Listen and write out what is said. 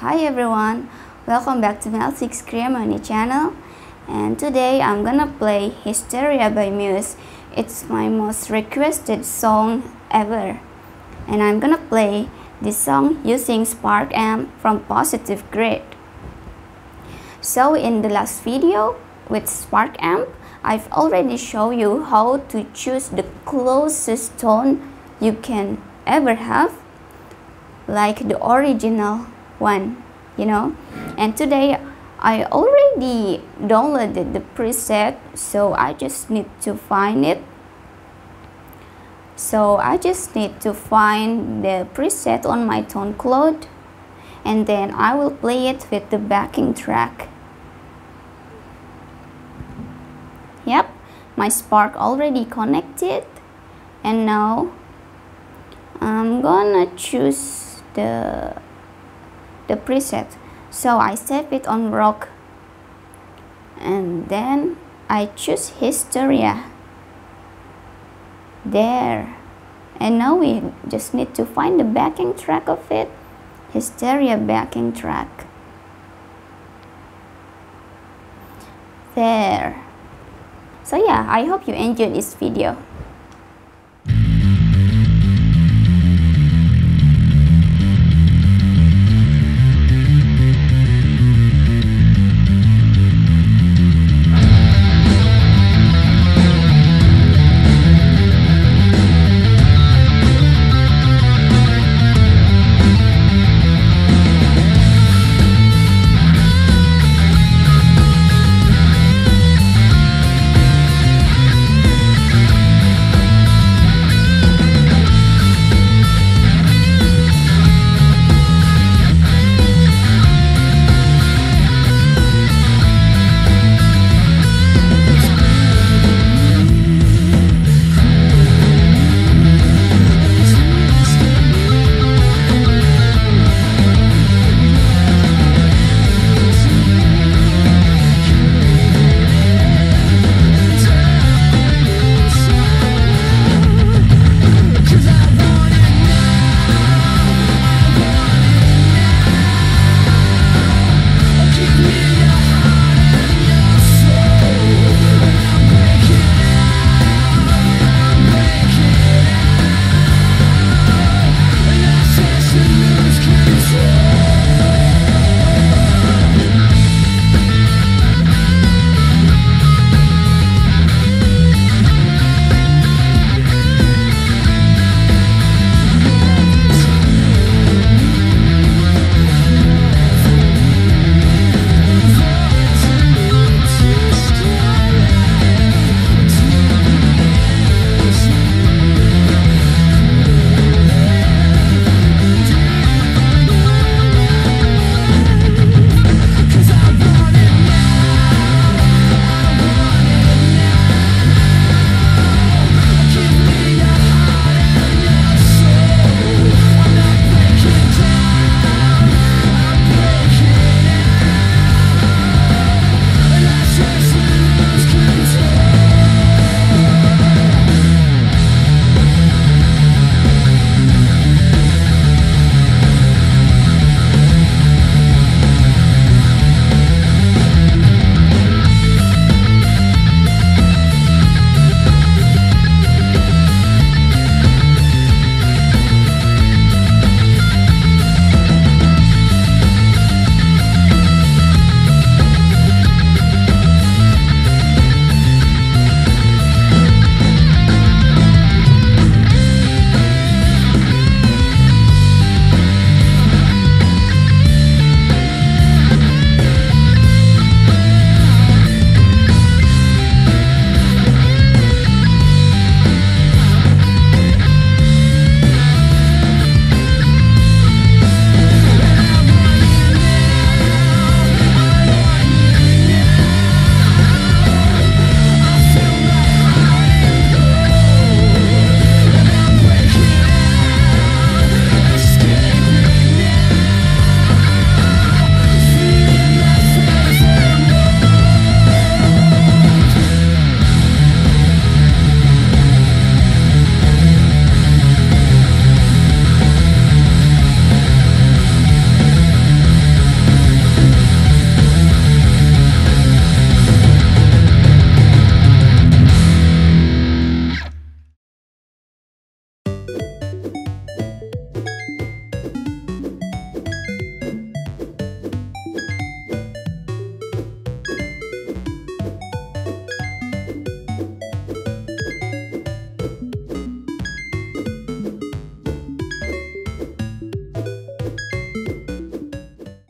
Hi everyone, welcome back to MelSickScreamoAnnie channel and today I'm gonna play Hysteria by Muse. It's my most requested song ever and I'm gonna play this song using Spark Amp from Positive Grid. So in the last video with Spark Amp, I've already shown you how to choose the closest tone you can ever have like the original one you know? And today I already downloaded the preset so I just need to find it. So I just need to find the preset on my tone cloud and then I will play it with the backing track. Yep my spark already connected and now I'm gonna choose the the preset. So I save it on rock. And then I choose Hysteria. There. And now we just need to find the backing track of it. Hysteria backing track. There. So yeah I hope you enjoyed this video